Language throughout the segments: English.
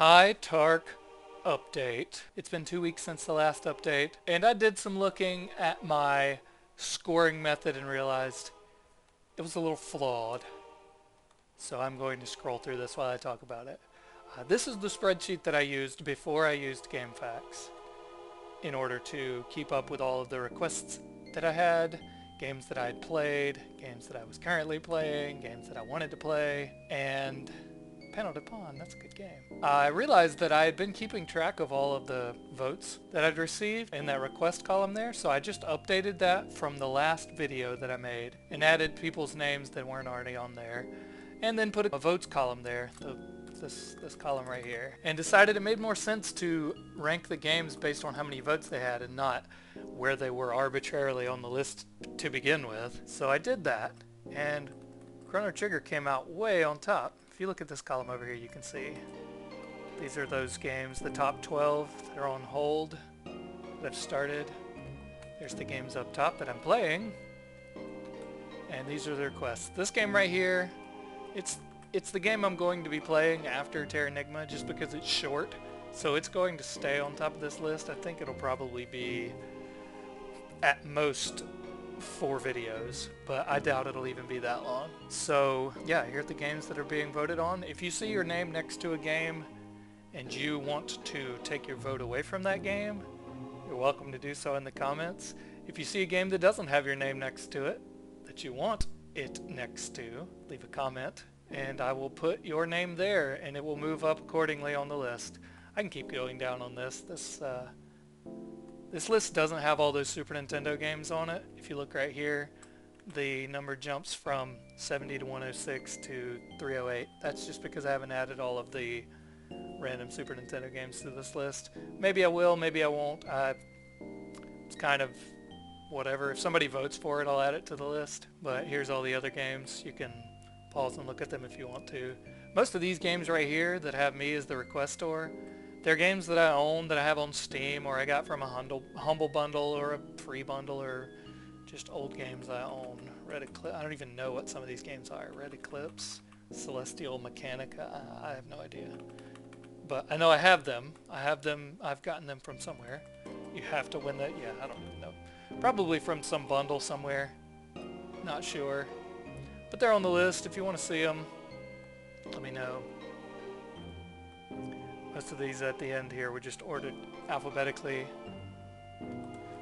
Hi, Tark update. It's been two weeks since the last update, and I did some looking at my scoring method and realized it was a little flawed. So I'm going to scroll through this while I talk about it. Uh, this is the spreadsheet that I used before I used GameFAQs in order to keep up with all of the requests that I had, games that I had played, games that I was currently playing, games that I wanted to play, and That's a good game. I realized that I had been keeping track of all of the votes that I'd received in that request column there, so I just updated that from the last video that I made and added people's names that weren't already on there, and then put a votes column there, the, this, this column right here, and decided it made more sense to rank the games based on how many votes they had and not where they were arbitrarily on the list to begin with. So I did that, and Chrono Trigger came out way on top. If you look at this column over here, you can see these are those games, the top 12 that are on hold that have started. There's the games up top that I'm playing. And these are the requests. This game right here, it's it's the game I'm going to be playing after Terranigma just because it's short. So it's going to stay on top of this list. I think it'll probably be at most four videos, but I doubt it'll even be that long. So yeah, here are the games that are being voted on. If you see your name next to a game and you want to take your vote away from that game, you're welcome to do so in the comments. If you see a game that doesn't have your name next to it, that you want it next to, leave a comment and I will put your name there and it will move up accordingly on the list. I can keep going down on this. This uh, this list doesn't have all those Super Nintendo games on it. If you look right here, the number jumps from 70 to 106 to 308. That's just because I haven't added all of the random Super Nintendo games to this list. Maybe I will, maybe I won't. It's kind of whatever. If somebody votes for it, I'll add it to the list. But here's all the other games. You can pause and look at them if you want to. Most of these games right here that have me as the requestor they're games that I own that I have on Steam or I got from a humble, bundle or a free bundle or just old games I own. Red Eclipse, I don't even know what some of these games are. Red Eclipse, Celestial Mechanica, I have no idea. But I know I have them. I have them, I've gotten them from somewhere. You have to win that, yeah, I don't know. Probably from some bundle somewhere. Not sure. But they're on the list if you want to see them. Let me know. Most of these at the end here were just ordered alphabetically.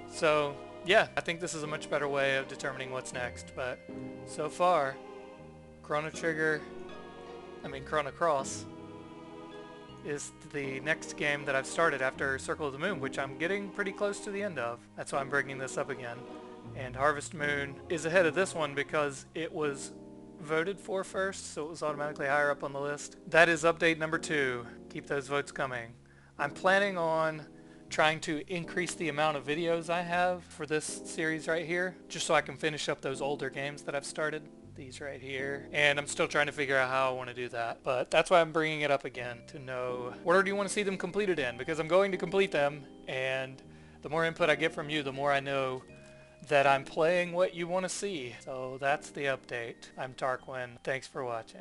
So, yeah, I think this is a much better way of determining what's next, but so far, Chrono Trigger, I mean Chrono Cross, is the next game that I've started after Circle of the Moon, which I'm getting pretty close to the end of. That's why I'm bringing this up again. And Harvest Moon is ahead of this one because it was voted for first, so it was automatically higher up on the list. That is update number two. Keep those votes coming. I'm planning on trying to increase the amount of videos I have for this series right here, just so I can finish up those older games that I've started. These right here. And I'm still trying to figure out how I want to do that. But that's why I'm bringing it up again, to know what order do you want to see them completed in? Because I'm going to complete them, and the more input I get from you, the more I know that I'm playing what you want to see. So that's the update. I'm Tarquin. Thanks for watching.